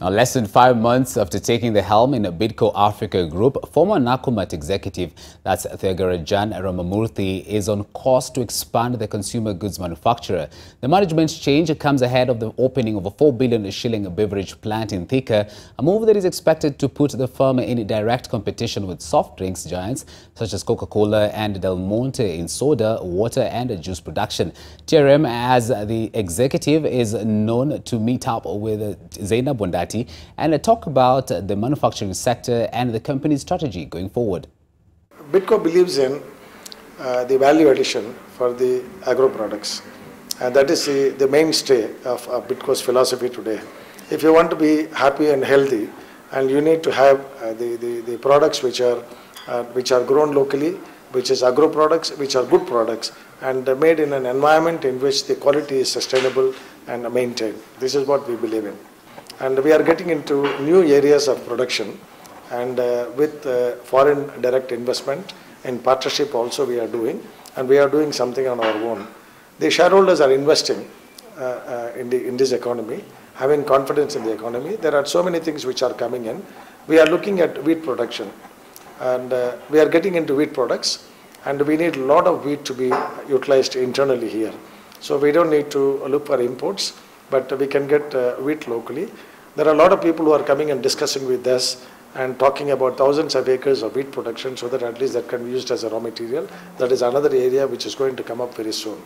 Now, less than five months after taking the helm in Bidco Africa Group, former Nakumatt executive, that's Thiagarajan Ramamurthy, is on course to expand the consumer goods manufacturer. The management change comes ahead of the opening of a 4 billion shilling beverage plant in Thika, a move that is expected to put the firm in direct competition with soft drinks giants such as Coca-Cola and Del Monte in soda, water and juice production. TRM, as the executive, is known to meet up with Zeynab Wandati and talk about the manufacturing sector and the company's strategy going forward. Bidco believes in uh, the value addition for the agro products and that is the, the mainstay of Bidco's philosophy today. If you want to be happy and healthy and you need to have uh, the, the, the, products which are, uh, which are grown locally, which is agro products, which are good products and made in an environment in which the quality is sustainable and maintained. This is what we believe in and we are getting into new areas of production and uh, with uh, foreign direct investment in partnership also we are doing and we are doing something on our own. The shareholders are investing uh, uh in, the, in this economy, having confidence in the economy. There are so many things which are coming in. We are looking at wheat production and uh, we are getting into wheat products and we need a lot of wheat to be utilized internally here. So we don't need to look for imports but we can get uh, wheat locally. There are a lot of people who are coming and discussing with us and talking about thousands of acres of wheat production so that at least that can be used as a raw material. That is another area which is going to come up very soon.